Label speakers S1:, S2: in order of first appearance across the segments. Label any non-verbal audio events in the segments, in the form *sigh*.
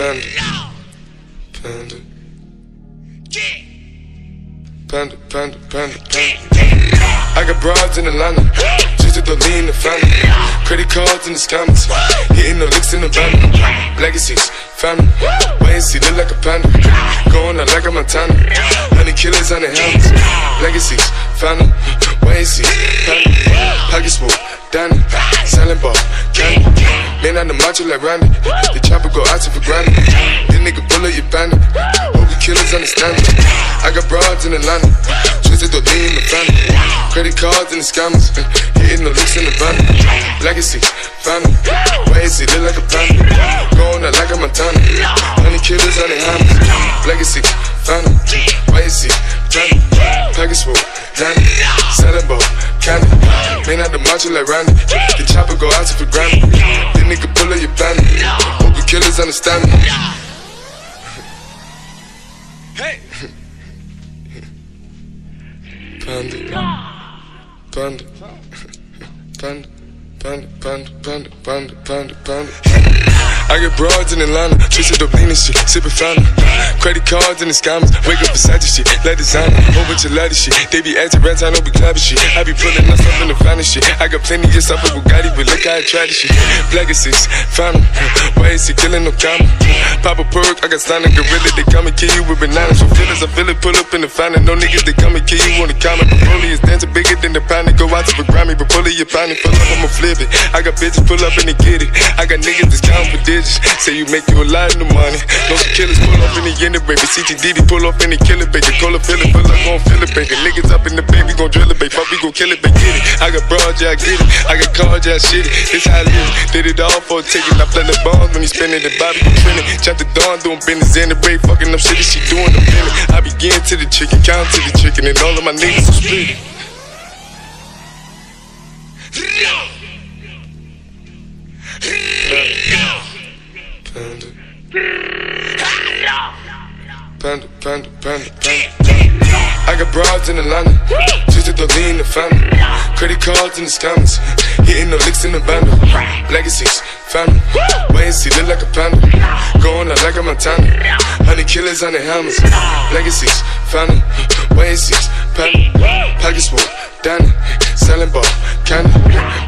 S1: Panda. Panda. Panda, panda, panda, panda. I got broads in Atlanta. Just to the lean the family. Credit cards in the scammers. Hitting the licks in the van. Legacies, family. Wait and see, look like a panda. Going out like a Montana. Honey killers on the helmets. Legacies, family. And see. Pockets full, Danny. Selling ball, candy. Man on the macho like Randy. The chopper go out for granted. This nigga bullet, you bandit. Hope the killers understand me. I got broads in Atlanta. Twisted the lean in the family. Credit cards and the scammers. *laughs* Hitting the licks in the van. Legacy, family. And see, look like a panda. Going out like a Montana. Honey killers on their hammers. Legacy, Hope the killers understand me. Hey! Panda. Panda. Panda. Panda, panda, panda, panda, panda, panda. I get broads in Atlanta, twisted up lean and shit, sipping fountain. Credit cards and the scammers, wake up beside shit, let designer, whole bunch of ladder shit. They be acting rats, I know be clapping shit. I be pulling up in the finest shit. I got plenty of stuff with Bugatti, but look how I try this shit. Black is six, fountain. Why is he killing no comma? Pop a perk, I got signed a gorilla, they come and kill you with bananas. So feelings, I feel it, pull up in the fountain. No niggas, they come and kill you on the. The rollie is dancing bigger than the pound. Go out to the Grammy, but pull it, you pound pull up, I'ma flip it. I got bitches, pull up and they get it. I got niggas that's counting for Say you make you a lot of money. No killers pull up in the baby. CTDD pull up in the killer, baby. Call it, feel it, pull gon' feel it, baby. Niggas up in the baby, gon' drill it, baby. Fuck, we gon' kill it, baby. Get it. I got broad, yeah, I get it. I got cards, yeah, I shit it. It's how I live. Did it all for a ticket. I play the bombs when he spinning the Bobby, you trending. Chop the dawn, doing business in the break, fucking up shit, she doing the minute. I begin to the chicken, count to the chicken, and all of my niggas are split. Panda. Panda, panda, panda, panda. I got broads in Atlanta, twisted the lean the family. Credit cards in the scammers, hitting the licks in the bundle. Legacies, family, wait and see, look like a panda. Going out like a Montana, honey killers on the hammers. Legacies, family, wait and see, panda. Pockets full, Danny, selling ball, candy.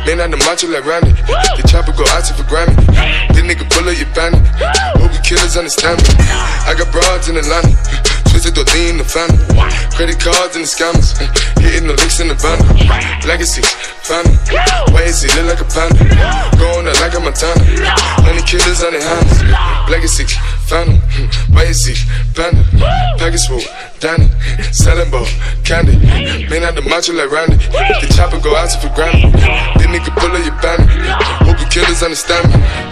S1: Man on the macho like Randy, the chopper go out to for Grammy. Understand me. I got broads in Atlanta. Twisted the lean the family. Credit cards and the scammers. Hitting the licks in the bundle. Legacy, family. Why is he look like a panda? Going out like a Montana. Honey killers on their hands. Legacy, family. Why is he panda? Package full, Danny. Selling ball, candy. Man out the macho like Randy. The chopper go out to for granted. This nigga pull up your bandit. Hope you killers understand me.